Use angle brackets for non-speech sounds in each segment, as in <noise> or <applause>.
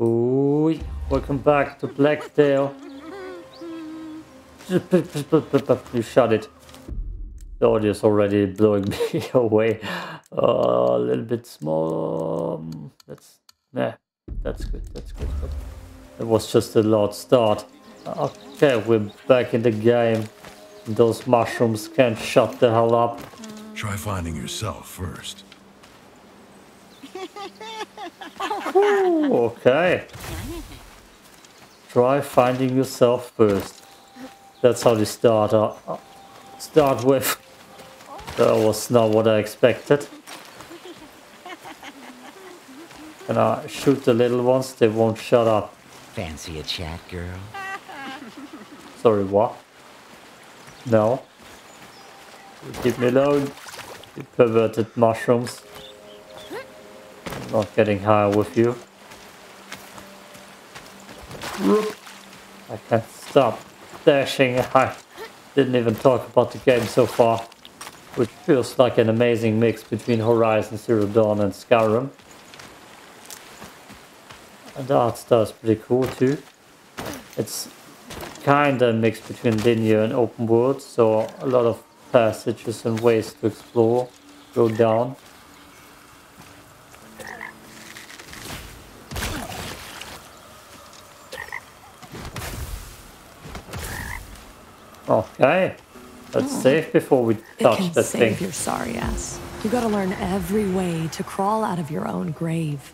Ooh, welcome back to Blacktail. You shut it. The audio is already blowing <laughs> me away. Uh, a little bit small. That's nah, that's good. That's good. It was just a loud start. Okay, we're back in the game. Those mushrooms can't shut the hell up. Try finding yourself first. Ooh, okay. Try finding yourself first. That's how they start. Uh, start with. That was not what I expected. And I shoot the little ones? They won't shut up. Fancy a chat, girl? Sorry, what? No. Keep me alone. You perverted mushrooms. Not getting high with you. I can't stop dashing. I didn't even talk about the game so far, which feels like an amazing mix between Horizon Zero Dawn and Skyrim. And the art style is pretty cool too. It's kinda mixed between linear and open world, so a lot of passages and ways to explore go down. Okay, let's save before we It touch can that save thing. your sorry ass. You gotta learn every way to crawl out of your own grave.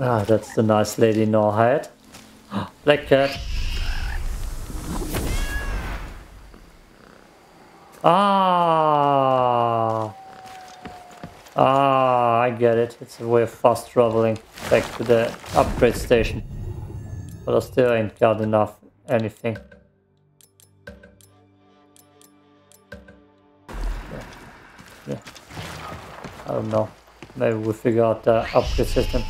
Ah, that's the nice lady in our head. <gasps> Black cat. Ah. Ah, I get it. It's a way of fast traveling back to the upgrade station. But I still ain't got enough anything. Yeah. yeah. I don't know. Maybe we figure out the upgrade system.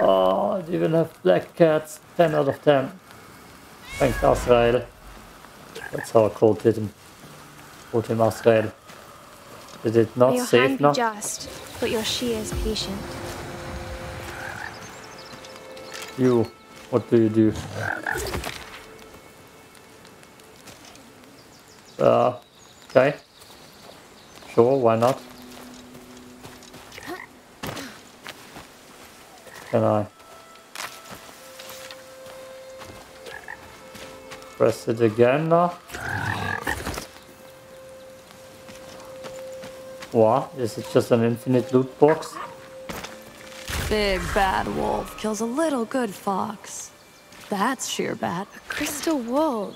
Oh, I even have black cats. 10 out of 10. Thanks, Azrael. That's how I called him. Called him Azrael. Did it not May save now? just, but your shears patient. You, what do you do? Uh, okay. Sure, why not? Can I press it again now? What? Is it just an infinite loot box? Big bad wolf kills a little good fox. That's sheer bad. A crystal wool.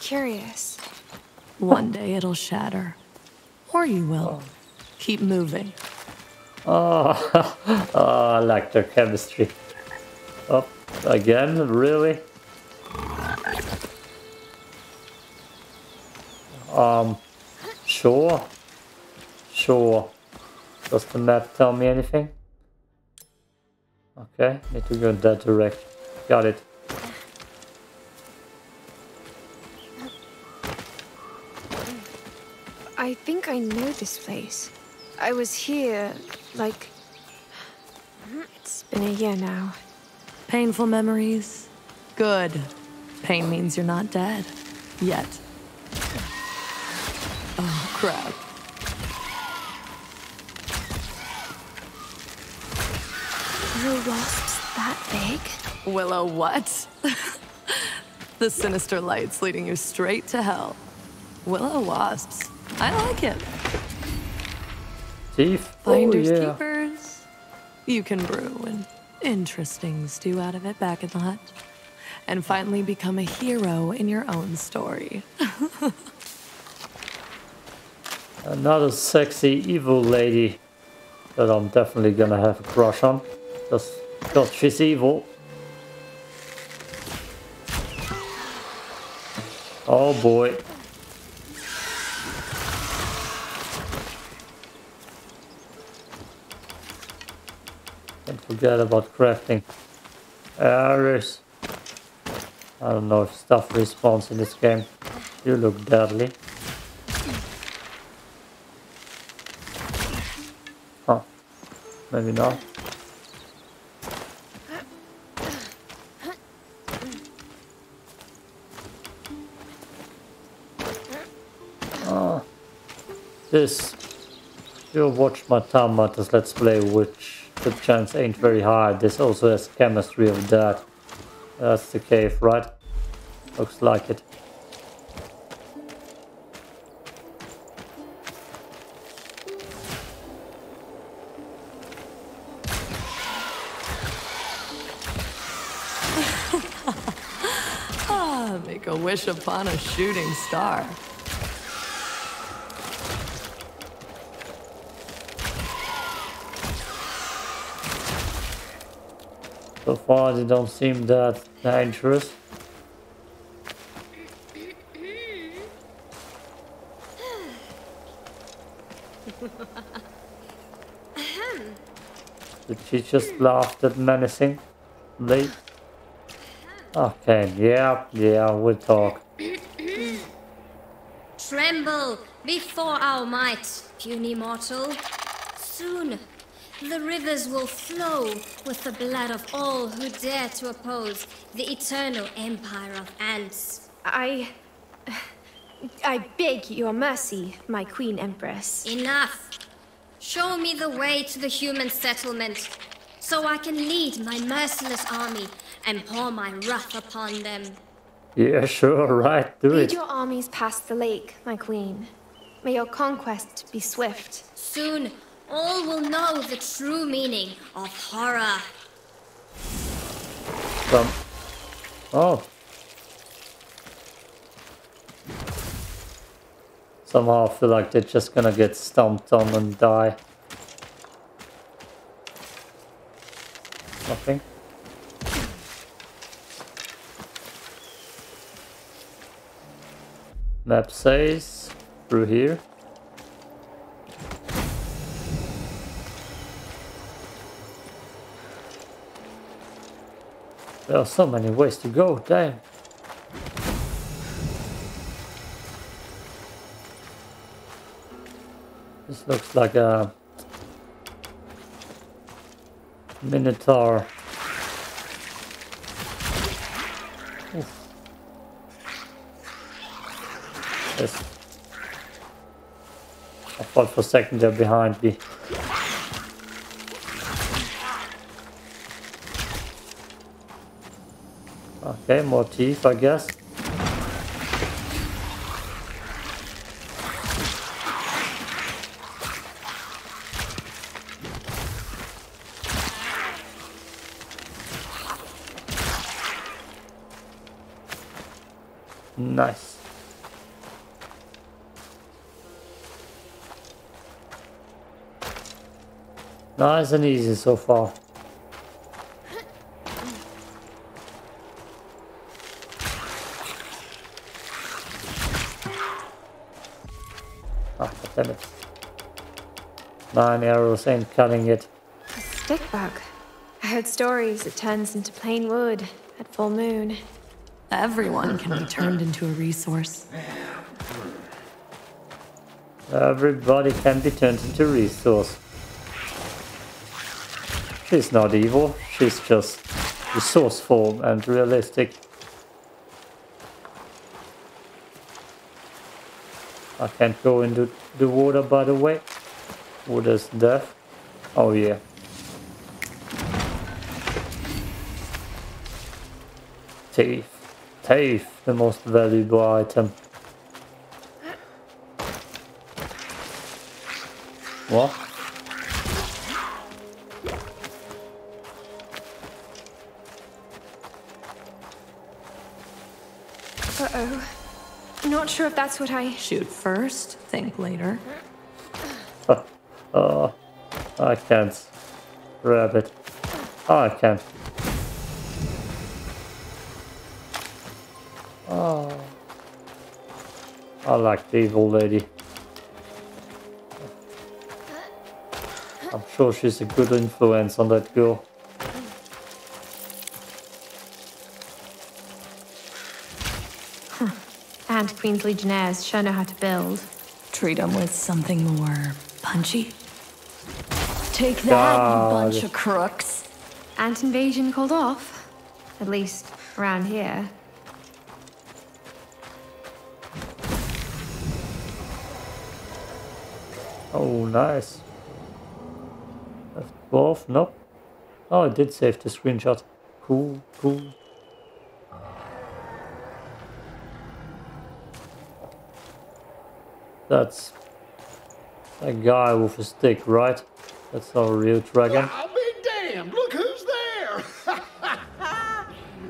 Curious. One day it'll shatter. Or you will. Keep moving. Oh, <laughs> oh, I like their chemistry. Oh, again? Really? Um, sure. Sure. Does the map tell me anything? Okay, need to go that direction. Got it. I think I know this place. I was here, like. It's been a year now. Painful memories? Good. Pain means you're not dead. Yet. Oh, crap. Were wasps that big? Willow, what? <laughs> the sinister lights leading you straight to hell. Willow wasps. I like it. Thief? Oh, Finders yeah. keepers. You can brew an interesting stew out of it back in the hut. And finally become a hero in your own story. <laughs> Another sexy evil lady that I'm definitely gonna have a crush on. Just because she's evil. Oh boy. Don't forget about crafting. Ares. I don't know if stuff respawns in this game. You look deadly. Huh. Maybe not. This. You watched my Tomatas Let's Play, which the chance ain't very high. This also has chemistry of that. That's the cave, right? Looks like it. <laughs> Ah, make a wish upon a shooting star. So far they don't seem that dangerous. Did she just laugh at menacing? Lee? Okay, yeah, yeah, we'll talk. Tremble before our might, puny mortal. Soon, the rivers will flow with the blood of all who dare to oppose the eternal empire of ants. I. I beg your mercy, my Queen Empress. Enough! Show me the way to the human settlement, so I can lead my merciless army and pour my wrath upon them. Yeah, sure, <laughs> right, do Lead it. your armies past the lake, my Queen. May your conquest be swift. Soon, all will know the true meaning of horror. Some... Oh. Somehow I feel like they're just gonna get stomped on and die. Nothing. Map says through here. There are so many ways to go, damn. This looks like a Minotaur. Oof. Yes. I thought for a second they're behind me. Okay, more teeth, I guess. Nice. Nice and easy so far. Nine arrows ain't cutting it. A Stick bug. I heard stories it turns into plain wood at full moon. Everyone can be turned into a resource. Everybody can be turned into resource. She's not evil, she's just resourceful and realistic. I can't go into the water by the way. Water's death. Oh yeah. Teeth. Teeth, the most valuable item. What? Uh oh. Not sure if that's what I. Shoot first, think later. Oh, I can't grab it. Oh, I can't. Oh. I like the evil lady. I'm sure she's a good influence on that girl. And Queen's Legionnaires sure know how to build. Treat them with something more punchy. Take that, God. you bunch of crooks. Ant invasion called off. At least around here. Oh, nice. Left dwarf, nope. Oh, I did save the screenshot. Cool, cool. That's a guy with a stick, right? That's our real dragon. I'll be damned. Look who's there.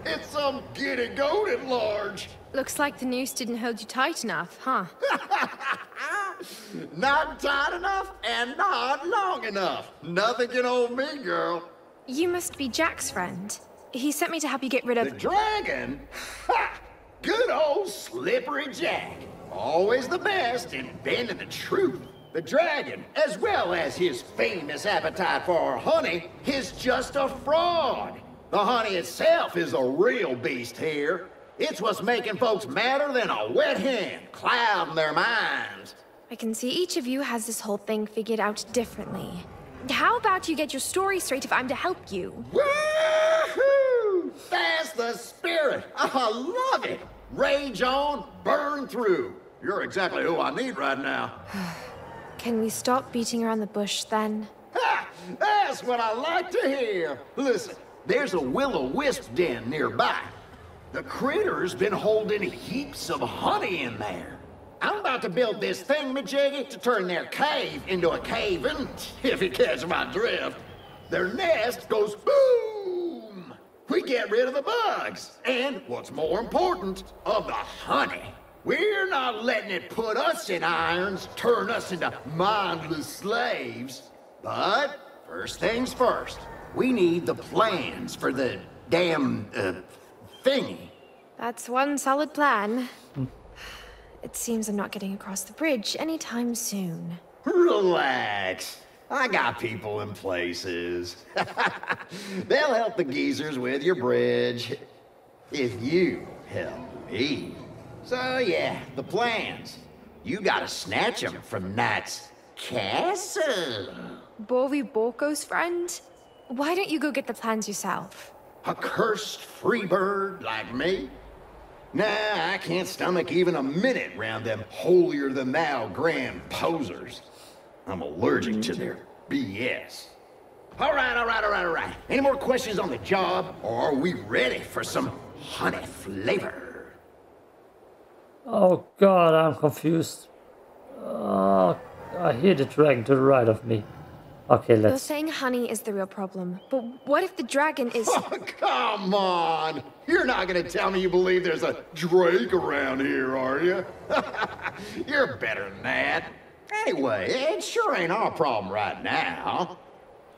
<laughs> it's some giddy goat at large. Looks like the noose didn't hold you tight enough, huh? <laughs> Not tight enough and not long enough. Nothing can hold me, girl. You must be Jack's friend. He sent me to help you get rid of... The of. dragon? Ha! Good old Slippery Jack. Always the best in bending the truth. The dragon, as well as his famous appetite for honey, is just a fraud. The honey itself is a real beast here. It's what's making folks madder than a wet hen, clouding their minds. I can see each of you has this whole thing figured out differently. How about you get your story straight if I'm to help you? Woohoo! That's the spirit. I love it. Rage on, burn through. You're exactly who I need right now. <sighs> <sighs> <sighs> Can we stop beating around the bush then? Ha! That's what I like to hear. Listen, there's a will-o-wisp den nearby. The critter's been holding heaps of honey in there. I'm about to build this thing, Majiggy, to turn their cave into a cave-in, <laughs> if you catch my drift. Their nest goes boom! We get rid of the bugs, and what's more important, of the honey. We're not letting it put us in irons, turn us into mindless slaves. But first things first, we need the plans for the damn uh, thingy. That's one solid plan. It seems I'm not getting across the bridge anytime soon. Relax. I got people in places. <laughs> They'll help the geezers with your bridge. If you help me. So yeah, the plans. You gotta snatch them from Knight's castle. Bovi Borko's friend? Why don't you go get the plans yourself? A cursed free bird like me? Nah, I can't stomach even a minute round them holier-than-thou grand posers. I'm allergic to their BS. All right, all right, all right, all right. Any more questions on the job, or are we ready for some honey flavor? Oh god, I'm confused. Oh, I hear the dragon to the right of me. Okay, let's. You're saying honey is the real problem, but what if the dragon is. <laughs> Oh, come on! You're not gonna tell me you believe there's a Drake around here, are you? <laughs> You're better than that. Anyway, it sure ain't our problem right now.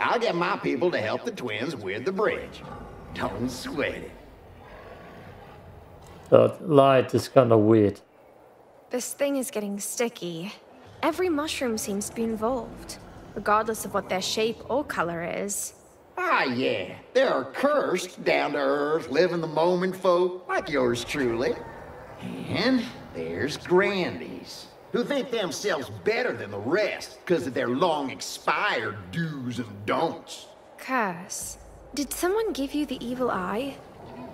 I'll get my people to help the twins with the bridge. Don't sweat it. That light is kind of weird. This thing is getting sticky. Every mushroom seems to be involved, regardless of what their shape or color is. Ah, yeah. There are cursed, down to earth, live in the moment folk like yours truly. And there's Grandies, who think themselves better than the rest because of their long expired do's and don'ts. Curse. Did someone give you the evil eye?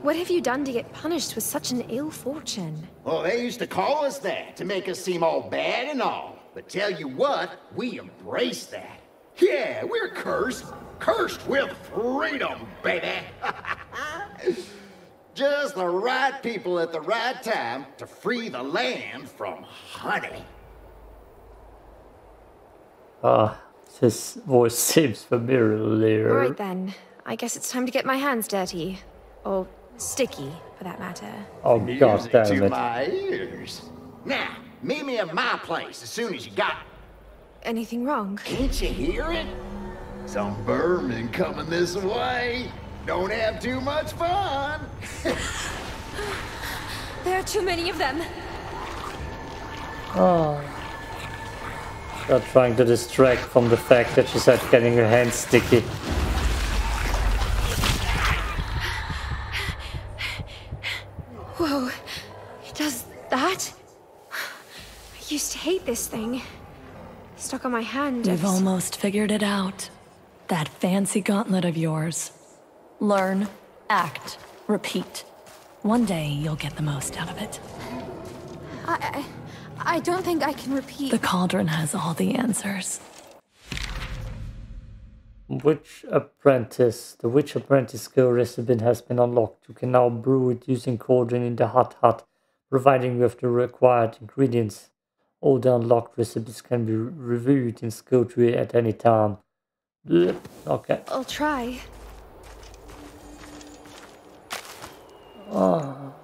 What have you done to get punished with such an ill fortune? Well, they used to call us that to make us seem all bad and all. But tell you what, we embrace that. Yeah, we're cursed. Cursed with freedom, baby. <laughs> Just the right people at the right time to free the land from honey. Ah, his voice seems familiar. Alright then. I guess it's time to get my hands dirty. Or sticky, for that matter. Oh god Music damn to it. my ears. Now, meet me at my place as soon as you got it. Anything wrong? Can't you hear it? Some vermin coming this way. Don't have too much fun. <laughs> There are too many of them. Oh. They're trying to distract from the fact that she said getting her hands sticky. Whoa. It does that? I used to hate this thing. Stuck on my hand. You've almost figured it out. That fancy gauntlet of yours. Learn, act, repeat. One day you'll get the most out of it. I, I, I don't think I can repeat. The cauldron has all the answers. Witch Apprentice. The Witch Apprentice skill recipe has been unlocked. You can now brew it using cauldron in the Hot hut, providing you have the required ingredients. All the unlocked recipes can be reviewed in skill tree at any time. Okay. I'll try. Oh.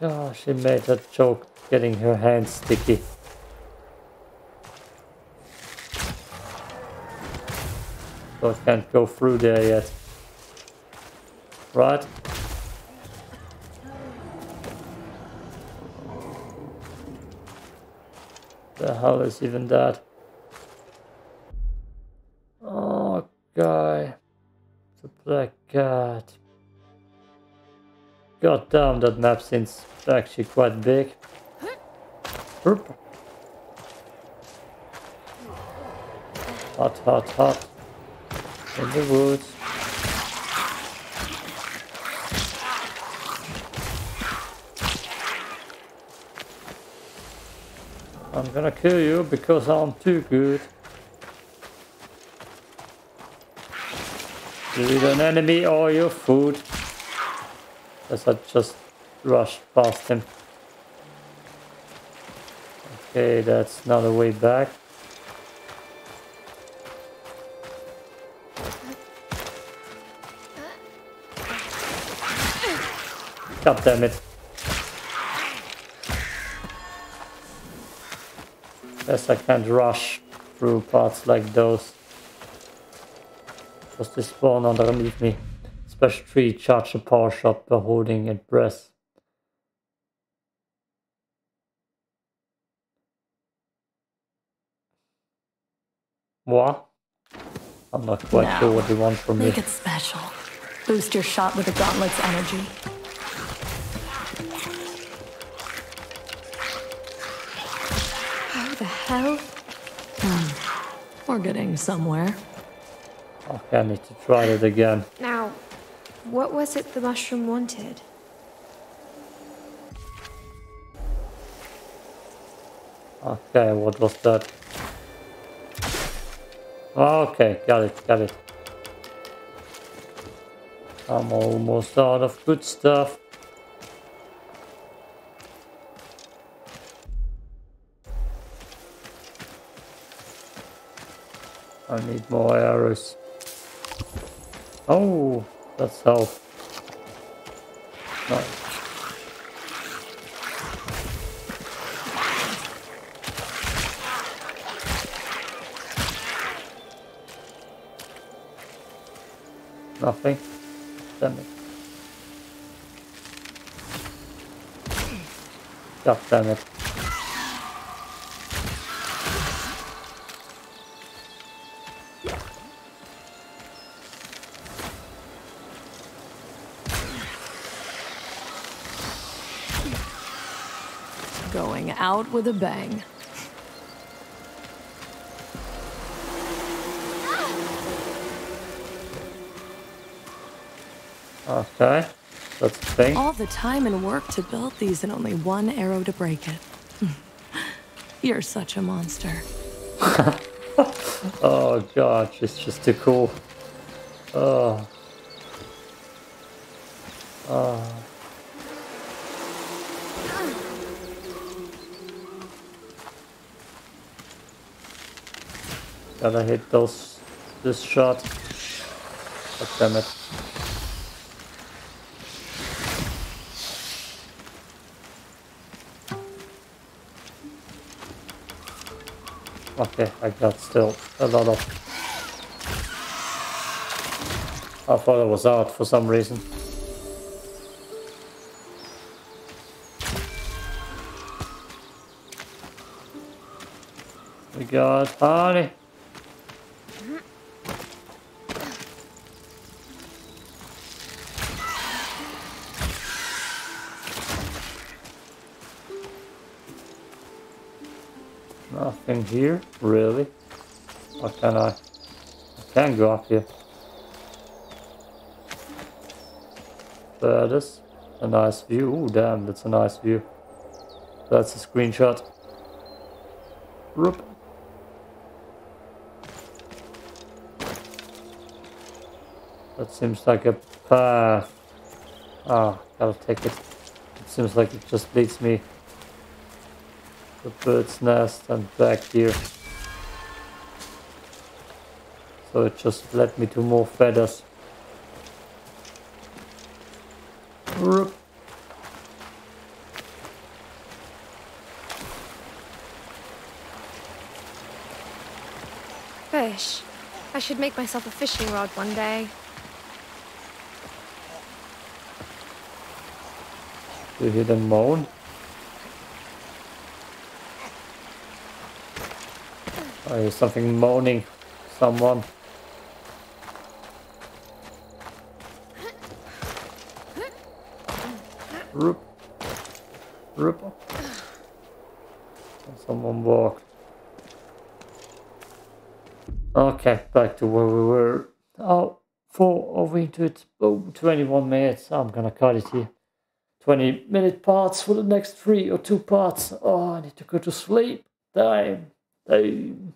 Oh, she made that joke getting her hands sticky. So I can't go through there yet. Right? The hell is even that? Oh, guy. The black cat. God damn, that map seems actually quite big. Hot, hot, hot. In the woods. I'm gonna kill you because I'm too good. You eat an enemy or your food. As I just rushed past him. Okay, that's not a way back. God damn it. Guess I can't rush through parts like those. Because they spawn underneath me. Special tree charge a power shot by holding it press. What? I'm not quite Now, sure what they want from me. Make it special. Boost your shot with the gauntlet's energy. How the hell? Hmm. We're getting somewhere. Okay, I need to try it again. Now, what was it the mushroom wanted? Okay, what was that? Okay, got it, got it. I'm almost out of good stuff. I need more arrows. Oh, that's health. Nice. Nothing. Damn it. God damn it. With a bang. Okay. That's the thing. All the time and work to build these and only one arrow to break it. <laughs> You're such a monster. <laughs> Oh gosh, it's just too cool. Oh. Oh. Gotta hit those this shot. God damn it. Okay, I got still a lot of. I thought it was out for some reason. We got honey. Nothing here, really. What can't I? Can't go up here. That is a nice view. Ooh, damn, that's a nice view. That's a screenshot. Roop. That seems like a path. Ah, gotta take it. It seems like it just leads me the bird's nest and back here. So it just led me to more feathers. Roop. Fish. I should make myself a fishing rod one day. Do you hear them moan? I hear something moaning. Someone. Roop. Roop. Someone walked. Okay, back to where we were. Oh, four over into it. Oh, 21 minutes. I'm gonna cut it here. 20 minute parts for the next three or two parts. Oh, I need to go to sleep. Damn. Damn.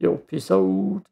Yo, peace out.